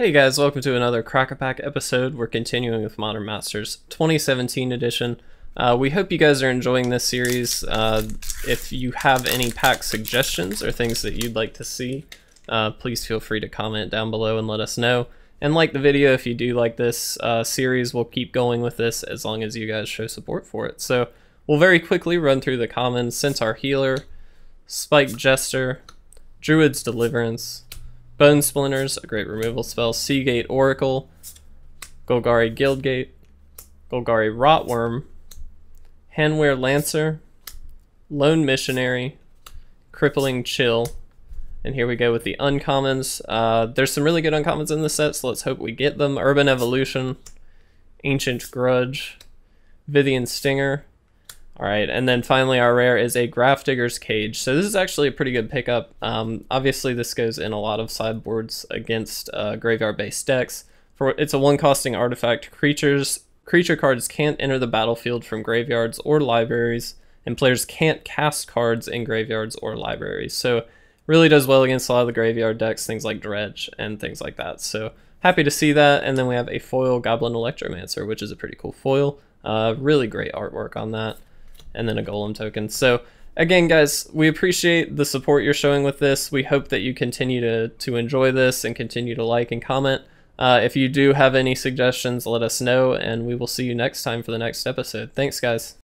Hey guys, welcome to another Crack-A-Pack episode. We're continuing with Modern Masters 2017 edition. Uh, we hope you guys are enjoying this series. Uh, if you have any pack suggestions or things that you'd like to see, uh, please feel free to comment down below and let us know. And like the video if you do like this uh, series. We'll keep going with this as long as you guys show support for it. So we'll very quickly run through the commons. Centaur Healer, Spike Jester, Druid's Deliverance, Bone Splinters, a great removal spell, Sea Gate Oracle, Golgari Guildgate, Golgari Rotwurm, Hanweir Lancer, Lone Missionary, Crippling Chill, and here we go with the uncommons. Uh, there's some really good uncommons in this set, so let's hope we get them. Urban Evolution, Ancient Grudge, Vithian Stinger, all right, and then finally our rare is a Grafdigger's Cage. So this is actually a pretty good pickup. Um, obviously this goes in a lot of sideboards against uh, graveyard-based decks. For It's a one-costing artifact. Creatures, creature cards can't enter the battlefield from graveyards or libraries, and players can't cast cards in graveyards or libraries. So really does well against a lot of the graveyard decks, things like Dredge and things like that. So happy to see that. And then we have a foil Goblin Electromancer, which is a pretty cool foil. Uh, really great artwork on that and then a golem token. So again, guys, we appreciate the support you're showing with this. We hope that you continue to, to enjoy this and continue to like and comment. Uh, if you do have any suggestions, let us know, and we will see you next time for the next episode. Thanks, guys.